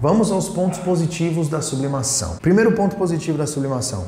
Vamos aos pontos positivos da sublimação. Primeiro ponto positivo da sublimação: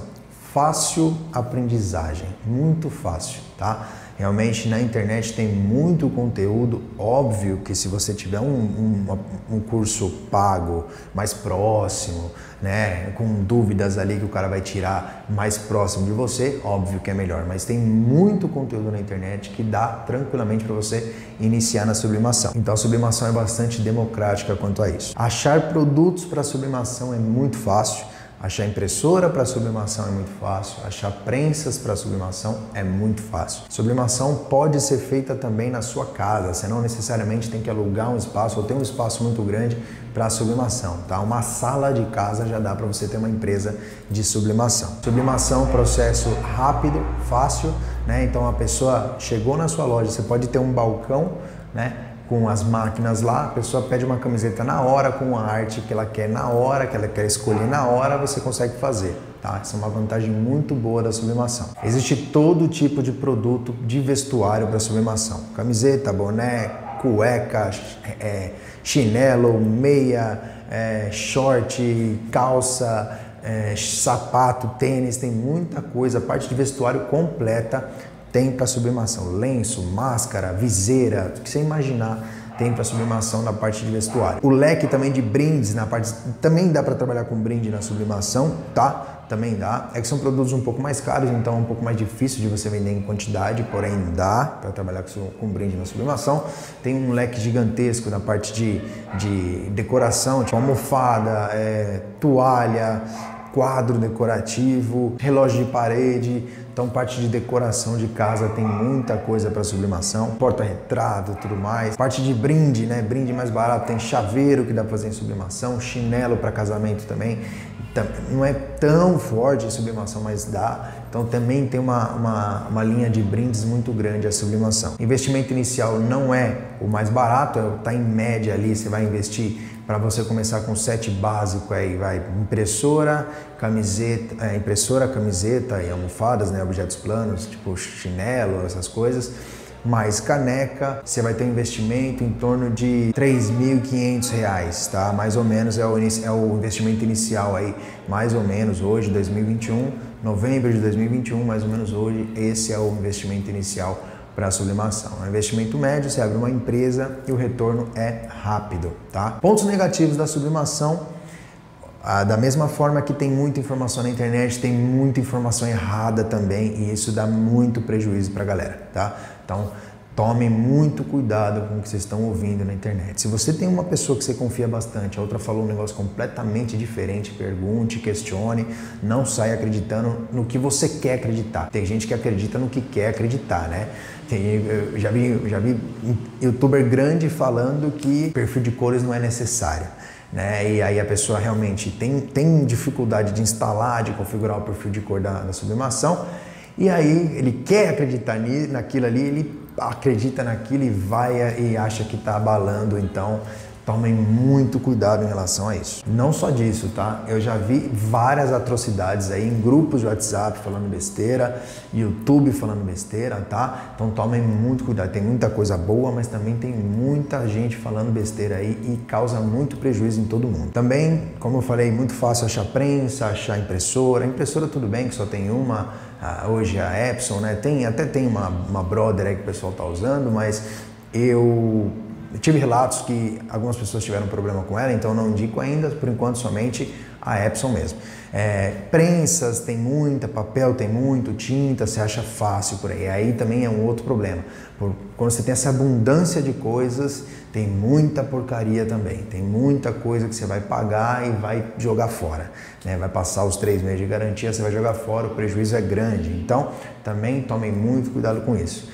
fácil aprendizagem, muito fácil, tá? Realmente na internet tem muito conteúdo. Óbvio que se você tiver um, um, um, curso pago mais próximo, né, com dúvidas ali que o cara vai tirar mais próximo de você, óbvio que é melhor. Mas tem muito conteúdo na internet que dá tranquilamente para você iniciar na sublimação. Então a sublimação é bastante democrática quanto a isso. Achar produtos para sublimação é muito fácil. Achar impressora para sublimação é muito fácil, achar prensas para sublimação é muito fácil. Sublimação pode ser feita também na sua casa, você não necessariamente tem que alugar um espaço ou ter um espaço muito grande para sublimação, tá? Uma sala de casa já dá para você ter uma empresa de sublimação. Sublimação é um processo rápido, fácil, né? Então a pessoa chegou na sua loja, você pode ter um balcão, né? Com as máquinas lá, a pessoa pede uma camiseta na hora com a arte que ela quer na hora, que ela quer escolher na hora, você consegue fazer. Tá? Essa é uma vantagem muito boa da sublimação. Existe todo tipo de produto de vestuário para sublimação: camiseta, boné, cueca, é, chinelo, meia, é, short, calça, é, sapato, tênis, tem muita coisa. A parte de vestuário completa tem para sublimação. Lenço, máscara, viseira, o que você imaginar tem para sublimação na parte de vestuário. O leque também de brindes na parte também dá para trabalhar com brinde na sublimação, tá? Também dá. É que são produtos um pouco mais caros, então é um pouco mais difícil de você vender em quantidade, porém dá para trabalhar com, com brinde na sublimação. Tem um leque gigantesco na parte de, de decoração, tipo almofada, é, toalha, quadro decorativo, relógio de parede, então, parte de decoração de casa tem muita coisa para sublimação, porta-retrato, tudo mais. Parte de brinde, né? Brinde mais barato, tem chaveiro que dá para fazer em sublimação, chinelo para casamento também. Não é tão forte a sublimação, mas dá. Então também tem uma, uma, uma, linha de brindes muito grande a sublimação. Investimento inicial não é o mais barato, está é, em média ali, você vai investir para você começar com set básico aí vai impressora, camiseta, é, impressora, camiseta e almofadas, né, objetos planos, tipo chinelo, essas coisas. Mais caneca, você vai ter um investimento em torno de R$ 3.500, tá? Mais ou menos é o, é o investimento inicial aí, mais ou menos hoje, 2021, novembro de 2021, mais ou menos hoje, esse é o investimento inicial para a sublimação. É um investimento médio, você abre uma empresa e o retorno é rápido, tá? Pontos negativos da sublimação, ah, da mesma forma que tem muita informação na internet, tem muita informação errada também e isso dá muito prejuízo para a galera, tá? Então, Tome muito cuidado com o que vocês estão ouvindo na internet. Se você tem uma pessoa que você confia bastante, a outra falou um negócio completamente diferente, pergunte, questione, não saia acreditando no que você quer acreditar. Tem gente que acredita no que quer acreditar, né? Tem, eu já vi, já vi youtuber grande falando que perfil de cores não é necessário. Né? E aí a pessoa realmente tem, tem dificuldade de instalar, de configurar o perfil de cor da, da sublimação, e aí ele quer acreditar naquilo ali, ele acredita naquilo e vai e acha que está abalando, então tomem muito cuidado em relação a isso. Não só disso, tá? Eu já vi várias atrocidades aí em grupos de WhatsApp falando besteira, YouTube falando besteira, tá? Então tomem muito cuidado. Tem muita coisa boa, mas também tem muita gente falando besteira aí e causa muito prejuízo em todo mundo. Também, como eu falei, muito fácil achar prensa, achar impressora. Impressora tudo bem que só tem uma, hoje a Epson, né? Tem, até tem uma, uma Brother aí que o pessoal tá usando, mas eu eu tive relatos que algumas pessoas tiveram problema com ela, então não indico ainda, por enquanto somente a Epson mesmo. É, prensas tem muita, papel tem muito, tinta você acha fácil por aí. Aí também é um outro problema. Por, quando você tem essa abundância de coisas, tem muita porcaria também. Tem muita coisa que você vai pagar e vai jogar fora. Né? Vai passar os três meses de garantia, você vai jogar fora, o prejuízo é grande. Então também tomem muito cuidado com isso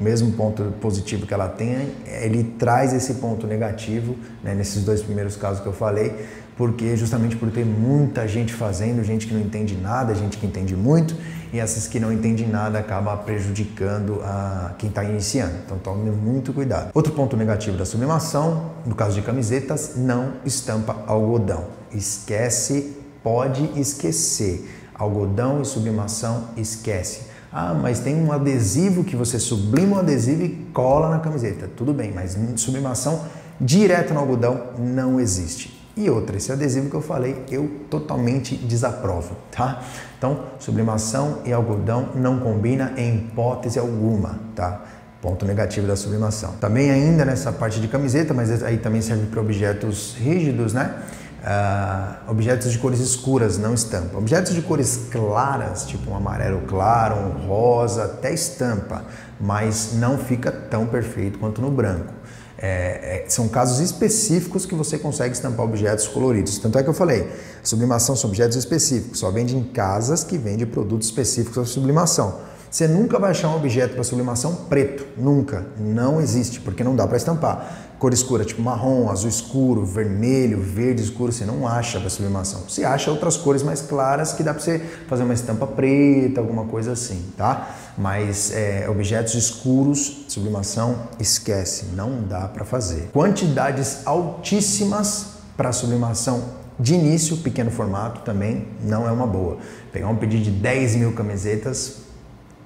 mesmo ponto positivo que ela tem, ele traz esse ponto negativo né, nesses dois primeiros casos que eu falei, porque justamente por ter muita gente fazendo, gente que não entende nada, gente que entende muito, e essas que não entendem nada acaba prejudicando a quem está iniciando. Então tome muito cuidado. Outro ponto negativo da sublimação, no caso de camisetas, não estampa algodão. Esquece, pode esquecer. Algodão e sublimação, esquece ah, mas tem um adesivo que você sublima o adesivo e cola na camiseta. Tudo bem, mas sublimação direto no algodão não existe. E outra, esse adesivo que eu falei, eu totalmente desaprovo, tá? Então, sublimação e algodão não combina em hipótese alguma, tá? Ponto negativo da sublimação. Também ainda nessa parte de camiseta, mas aí também serve para objetos rígidos, né? Uh, objetos de cores escuras, não estampa. Objetos de cores claras, tipo um amarelo claro, um rosa, até estampa, mas não fica tão perfeito quanto no branco. É, é, são casos específicos que você consegue estampar objetos coloridos. Tanto é que eu falei, sublimação são objetos específicos, só vende em casas que vendem produtos específicos para sublimação. Você nunca vai achar um objeto para sublimação preto, nunca, não existe, porque não dá para estampar cor escura, tipo marrom, azul escuro, vermelho, verde escuro, você não acha para sublimação. Você acha outras cores mais claras que dá para você fazer uma estampa preta, alguma coisa assim, tá? Mas é, objetos escuros, sublimação, esquece, não dá para fazer. Quantidades altíssimas para sublimação de início, pequeno formato também não é uma boa. Pegar um pedido de 10 mil camisetas,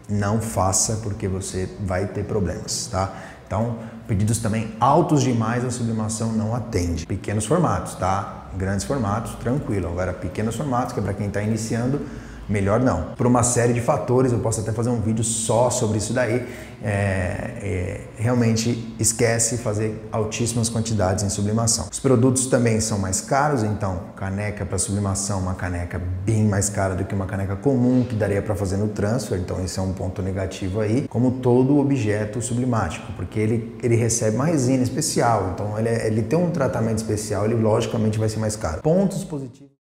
não faça porque você vai ter problemas, tá? Então, pedidos também altos demais, a sublimação não atende. Pequenos formatos, tá? Grandes formatos, tranquilo. Agora, pequenos formatos, que é para quem está iniciando, melhor não. Por uma série de fatores, eu posso até fazer um vídeo só sobre isso daí. É, é, realmente esquece fazer altíssimas quantidades em sublimação. Os produtos também são mais caros, então caneca para sublimação, uma caneca bem mais cara do que uma caneca comum que daria para fazer no transfer, então esse é um ponto negativo aí. Como todo objeto sublimático, porque ele, ele recebe uma resina especial, então ele, é, ele tem um tratamento especial, ele logicamente vai ser mais caro. Pontos positivos.